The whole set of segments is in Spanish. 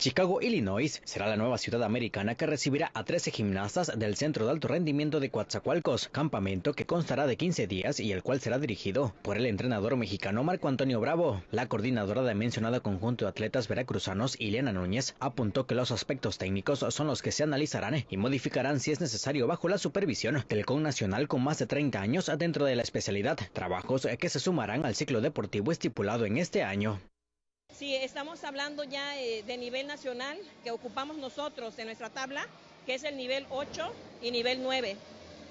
Chicago, Illinois, será la nueva ciudad americana que recibirá a 13 gimnastas del Centro de Alto Rendimiento de Coatzacoalcos, campamento que constará de 15 días y el cual será dirigido por el entrenador mexicano Marco Antonio Bravo. La coordinadora de mencionado conjunto de atletas veracruzanos, Ileana Núñez, apuntó que los aspectos técnicos son los que se analizarán y modificarán si es necesario bajo la supervisión del CON nacional con más de 30 años dentro de la especialidad, trabajos que se sumarán al ciclo deportivo estipulado en este año. Sí, estamos hablando ya eh, de nivel nacional que ocupamos nosotros en nuestra tabla, que es el nivel 8 y nivel 9,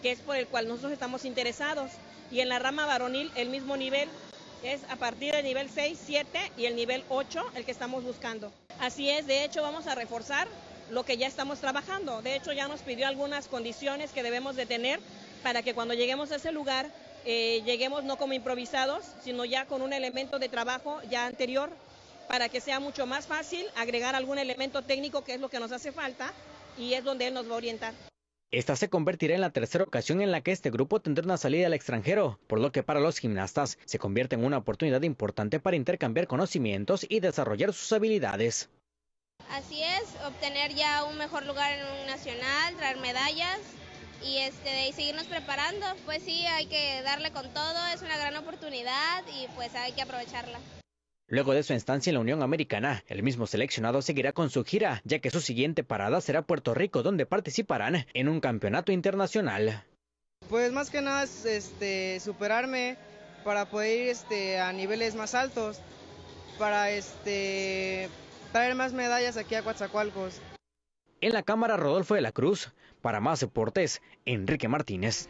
que es por el cual nosotros estamos interesados. Y en la rama varonil el mismo nivel es a partir del nivel 6, 7 y el nivel 8 el que estamos buscando. Así es, de hecho vamos a reforzar lo que ya estamos trabajando. De hecho ya nos pidió algunas condiciones que debemos de tener para que cuando lleguemos a ese lugar eh, lleguemos no como improvisados, sino ya con un elemento de trabajo ya anterior para que sea mucho más fácil agregar algún elemento técnico que es lo que nos hace falta y es donde él nos va a orientar. Esta se convertirá en la tercera ocasión en la que este grupo tendrá una salida al extranjero, por lo que para los gimnastas se convierte en una oportunidad importante para intercambiar conocimientos y desarrollar sus habilidades. Así es, obtener ya un mejor lugar en un nacional, traer medallas y, este, y seguirnos preparando. Pues sí, hay que darle con todo, es una gran oportunidad y pues hay que aprovecharla. Luego de su estancia en la Unión Americana, el mismo seleccionado seguirá con su gira, ya que su siguiente parada será Puerto Rico, donde participarán en un campeonato internacional. Pues más que nada es este, superarme para poder ir este, a niveles más altos, para este, traer más medallas aquí a Coatzacoalcos. En la cámara Rodolfo de la Cruz, para más deportes, Enrique Martínez.